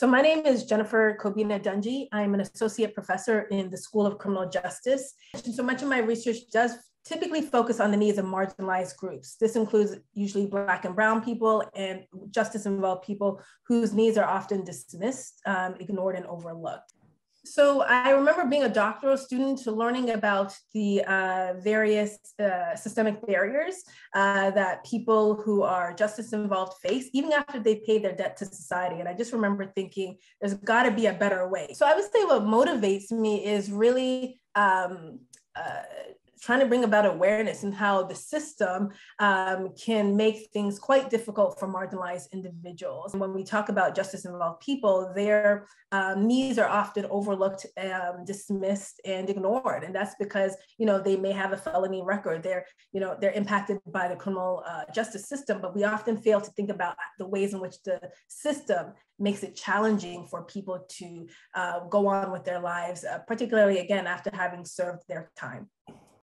So my name is Jennifer Cobbina-Dungy. I'm an associate professor in the School of Criminal Justice. So much of my research does typically focus on the needs of marginalized groups. This includes usually Black and Brown people and justice involved people whose needs are often dismissed, um, ignored, and overlooked. So I remember being a doctoral student to learning about the uh, various uh, systemic barriers uh, that people who are justice involved face, even after they pay their debt to society. And I just remember thinking, there's got to be a better way. So I would say what motivates me is really um, uh, trying to bring about awareness and how the system um, can make things quite difficult for marginalized individuals. And when we talk about justice involved people, their um, needs are often overlooked, um, dismissed, and ignored. And that's because you know they may have a felony record. They're you know they're impacted by the criminal uh, justice system, but we often fail to think about the ways in which the system makes it challenging for people to uh, go on with their lives, uh, particularly again after having served their time.